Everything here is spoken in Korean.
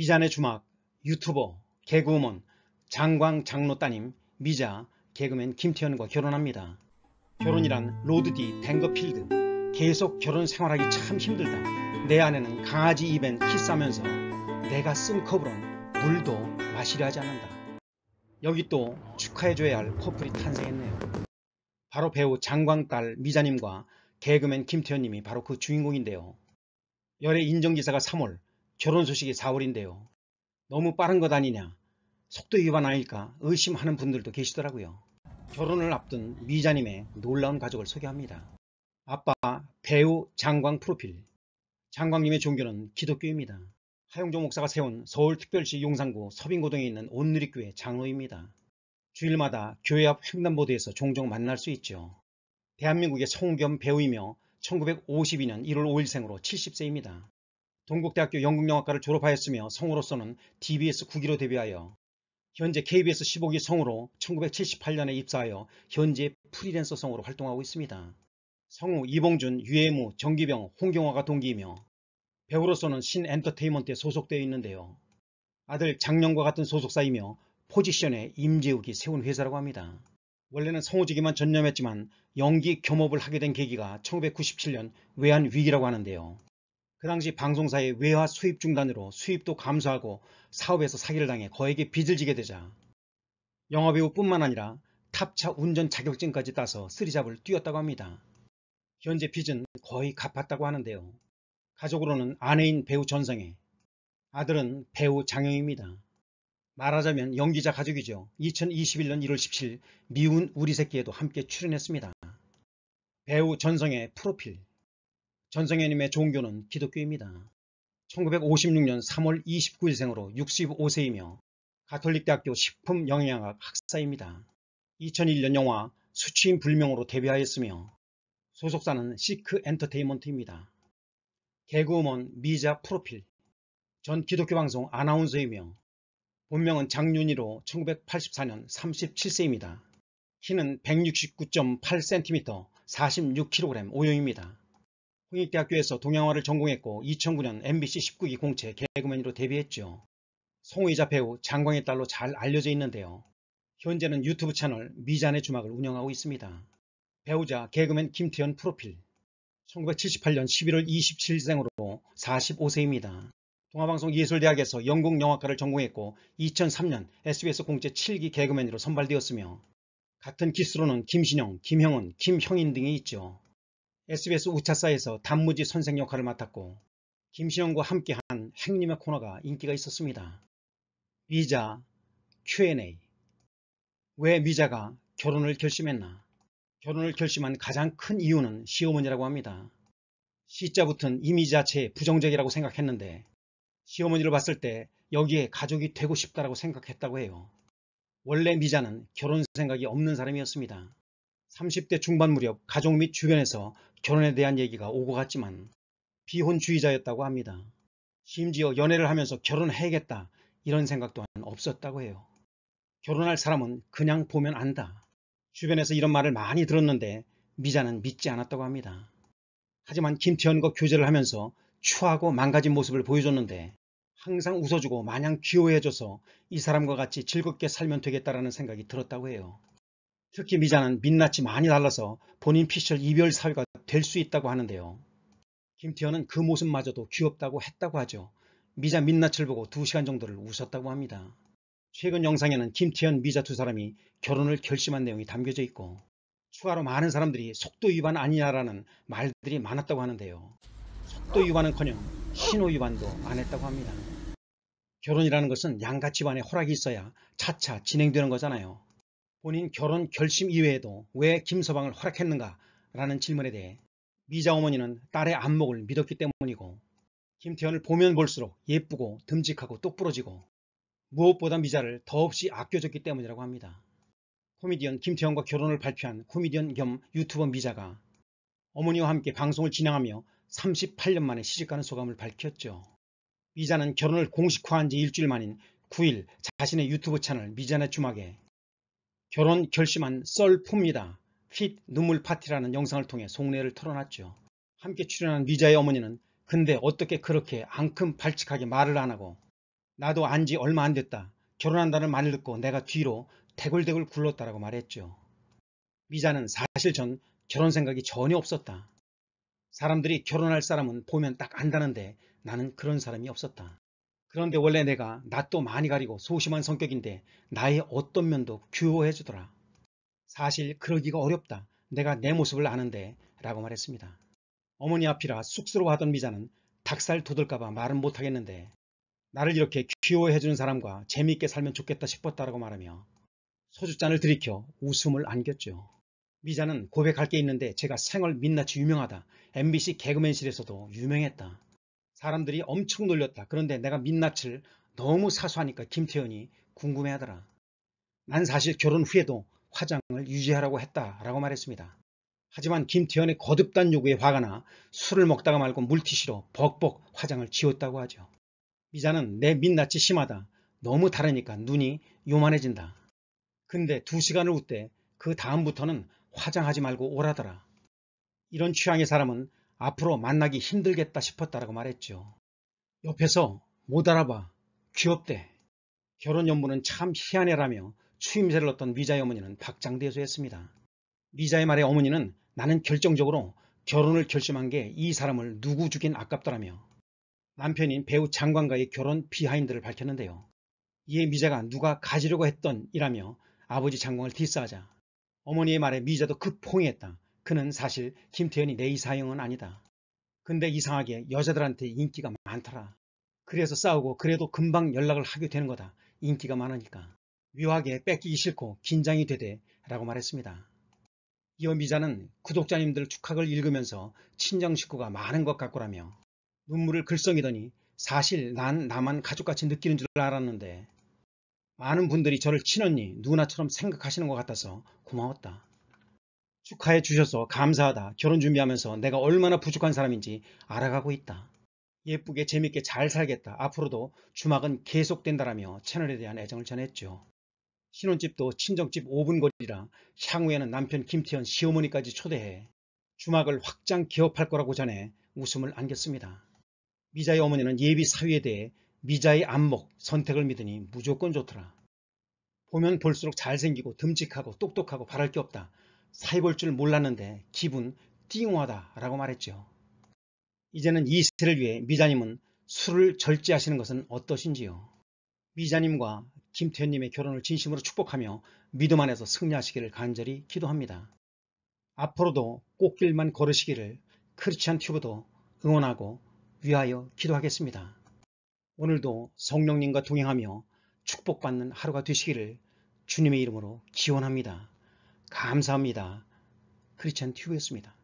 미자네 주막, 유튜버, 개그우먼, 장광 장로 따님 미자, 개그맨 김태현과 결혼합니다. 결혼이란 로드니 데인저필드 계속 결혼 생활하기 참 힘들다. 내 아내는 강아지 입엔 키스하면서 내가 쓴 컵으론 물도 마시려 하지 않는다. 여기 또 축하해줘야 할 커플이 탄생했네요. 바로 배우 장광 딸 미자님과 개그맨 김태현님이 바로 그 주인공인데요. 열애 인정기사가 3월, 결혼 소식이 4월인데요. 너무 빠른 것 아니냐, 속도 위반 아닐까 의심하는 분들도 계시더라고요. 결혼을 앞둔 미자님의 놀라운 가족을 소개합니다. 아빠 배우 장광 프로필 장광님의 종교는 기독교입니다. 하용조 목사가 세운 서울특별시 용산구 서빙고동에 있는 온누리교회 장로입니다. 주일마다 교회 앞 횡단보도에서 종종 만날 수 있죠. 대한민국의 성우 겸 배우이며 1952년 1월 5일생으로 70세입니다. 동국대학교 연극영화과를 졸업하였으며 성우로서는 TBS 9기로 데뷔하여 현재 KBS 15기 성우로 1978년에 입사하여 현재 프리랜서 성우로 활동하고 있습니다. 성우 이봉준, 유해무, 정기병, 홍경화가 동기이며 배우로서는 신엔터테인먼트에 소속되어 있는데요. 아들 장령과 같은 소속사이며 포지션에 임재욱이 세운 회사라고 합니다. 원래는 성우직에만 전념했지만 연기 겸업을 하게 된 계기가 1997년 외환위기라고 하는데요. 그 당시 방송사의 외화 수입 중단으로 수입도 감소하고 사업에서 사기를 당해 거액의 빚을 지게 되자 영화배우뿐만 아니라 탑차 운전 자격증까지 따서 쓰리잡을 뛰었다고 합니다. 현재 빚은 거의 갚았다고 하는데요. 가족으로는 아내인 배우 전성애, 아들은 배우 장영입니다. 말하자면 연기자 가족이죠. 2021년 1월 17일 미운 우리 새끼에도 함께 출연했습니다. 배우 전성의 프로필 전성애님의 종교는 기독교입니다. 1956년 3월 29일생으로 65세이며 가톨릭대학교 식품영양학 학사입니다. 2001년 영화 수취인 불명으로 데뷔하였으며 소속사는 시크 엔터테인먼트입니다. 개그우먼 미자 프로필 전 기독교 방송 아나운서이며 본명은 장윤희로 1984년 37세입니다. 키는 169.8cm 46kg 오용입니다. 홍익대학교에서 동양화를 전공했고 2009년 MBC 19기 공채 개그맨으로 데뷔했죠. 송의자 배우 장광의 딸로 잘 알려져 있는데요. 현재는 유튜브 채널 미잔의 주막을 운영하고 있습니다. 배우자 개그맨 김태현 프로필 1978년 11월 27일생으로 45세입니다. 동아방송예술대학에서 영국영화과를 전공했고 2003년 SBS 공채 7기 개그맨으로 선발되었으며 같은 기수로는 김신영, 김형은, 김형인 등이 있죠. SBS 우차사에서 단무지 선생 역할을 맡았고 김신영과 함께한 행님의 코너가 인기가 있었습니다. 미자 Q&A 왜 미자가 결혼을 결심했나? 결혼을 결심한 가장 큰 이유는 시어머니라고 합니다. 시자 붙은 이미 자체에 부정적이라고 생각했는데 시어머니를 봤을 때 여기에 가족이 되고 싶다라고 생각했다고 해요. 원래 미자는 결혼 생각이 없는 사람이었습니다. 30대 중반 무렵 가족 및 주변에서 결혼에 대한 얘기가 오고 갔지만 비혼주의자였다고 합니다. 심지어 연애를 하면서 결혼해야겠다 이런 생각 또한 없었다고 해요. 결혼할 사람은 그냥 보면 안다. 주변에서 이런 말을 많이 들었는데 미자는 믿지 않았다고 합니다. 하지만 김태현과 교제를 하면서 추하고 망가진 모습을 보여줬는데 항상 웃어주고 마냥 귀여워해줘서 이 사람과 같이 즐겁게 살면 되겠다라는 생각이 들었다고 해요. 특히 미자는 민낯이 많이 달라서 본인 피셜 이별 사회가 될 수 있다고 하는데요. 김태현은 그 모습마저도 귀엽다고 했다고 하죠. 미자 민낯을 보고 2시간 정도를 웃었다고 합니다. 최근 영상에는 김태현, 미자 두 사람이 결혼을 결심한 내용이 담겨져 있고 추가로 많은 사람들이 속도 위반 아니냐라는 말들이 많았다고 하는데요. 속도 위반은커녕 신호 위반도 안 했다고 합니다. 결혼이라는 것은 양가 집안에 허락이 있어야 차차 진행되는 거잖아요. 본인 결혼 결심 이외에도 왜 김서방을 허락했는가 라는 질문에 대해 미자 어머니는 딸의 안목을 믿었기 때문이고 김태현을 보면 볼수록 예쁘고 듬직하고 똑부러지고 무엇보다 미자를 더없이 아껴줬기 때문이라고 합니다. 코미디언 김태현과 결혼을 발표한 코미디언 겸 유튜버 미자가 어머니와 함께 방송을 진행하며 38년 만에 시집가는 소감을 밝혔죠. 미자는 결혼을 공식화한 지 일주일 만인 9일 자신의 유튜브 채널 미자의 주막에 결혼 결심한 썰품입니다. 핏 눈물 파티라는 영상을 통해 속내를 털어놨죠. 함께 출연한 미자의 어머니는 근데 어떻게 그렇게 앙큼 발칙하게 말을 안하고 나도 안 지 얼마 안 됐다. 결혼한다는 말을 듣고 내가 뒤로 대굴대굴 굴렀다라고 말했죠. 미자는 사실 전 결혼 생각이 전혀 없었다. 사람들이 결혼할 사람은 보면 딱 안다는데 나는 그런 사람이 없었다. 그런데 원래 내가 낯도 많이 가리고 소심한 성격인데 나의 어떤 면도 규호해 주더라. 사실 그러기가 어렵다. 내가 내 모습을 아는데 라고 말했습니다. 어머니 앞이라 쑥스러워하던 미자는 닭살 돋을까봐 말은 못하겠는데 나를 이렇게 귀여워해주는 사람과 재미있게 살면 좋겠다 싶었다라고 말하며 소주잔을 들이켜 웃음을 안겼죠. 미자는 고백할 게 있는데 제가 생얼 민낯이 유명하다. MBC 개그맨실에서도 유명했다. 사람들이 엄청 놀렸다. 그런데 내가 민낯을 너무 사소하니까 김태현이 궁금해하더라. 난 사실 결혼 후에도 화장을 유지하라고 했다라고 말했습니다. 하지만 김태현의 거듭단 요구에 화가 나 술을 먹다가 말고 물티슈로 벅벅 화장을 지웠다고 하죠. 미자는 내 민낯이 심하다. 너무 다르니까 눈이 요만해진다. 근데 두 시간을 웃대 그 다음부터는 화장하지 말고 오라더라. 이런 취향의 사람은 앞으로 만나기 힘들겠다 싶었다라고 말했죠. 옆에서 못 알아봐. 귀엽대. 결혼 연부는 참 희한해라며 추임새를 얻던 미자의 어머니는 박장대소했습니다. 미자의 말에 어머니는 나는 결정적으로 결혼을 결심한 게 이 사람을 누구 주긴 아깝더라며 남편인 배우 장관과의 결혼 비하인드를 밝혔는데요. 이에 미자가 누가 가지려고 했던 이라며 아버지 장관을 디스하자 어머니의 말에 미자도 급포응했다. 그는 사실 김태현이 내 이사형은 아니다. 근데 이상하게 여자들한테 인기가 많더라. 그래서 싸우고 그래도 금방 연락을 하게 되는 거다. 인기가 많으니까. 묘하게 뺏기기 싫고 긴장이 되대 라고 말했습니다. 이어 미자는 구독자님들 축하글 읽으면서 친정 식구가 많은 것 같고라며 눈물을 글썽이더니 사실 난 나만 가족같이 느끼는 줄 알았는데 많은 분들이 저를 친언니, 누나처럼 생각하시는 것 같아서 고마웠다. 축하해 주셔서 감사하다. 결혼 준비하면서 내가 얼마나 부족한 사람인지 알아가고 있다. 예쁘게 재밌게 잘 살겠다. 앞으로도 주막은 계속된다라며 채널에 대한 애정을 전했죠. 신혼집도 친정집 5분 거리라 향후에는 남편 김태현 시어머니까지 초대해 주막을 확장 개업할 거라고 전해 웃음을 안겼습니다. 미자의 어머니는 예비 사위에 대해 미자의 안목, 선택을 믿으니 무조건 좋더라. 보면 볼수록 잘생기고 듬직하고 똑똑하고 바랄 게 없다. 볼줄 몰랐는데 기분 띵하다 라고 말했죠. 이제는 이 세를 위해 미자님은 술을 절제하시는 것은 어떠신지요? 미자님과 김태현님의 결혼을 진심으로 축복하며 믿음 안에서 승리하시기를 간절히 기도합니다. 앞으로도 꽃길만 걸으시기를 크리스찬 튜브도 응원하고 위하여 기도하겠습니다. 오늘도 성령님과 동행하며 축복받는 하루가 되시기를 주님의 이름으로 기원합니다. 감사합니다. 크리스찬 튜브였습니다.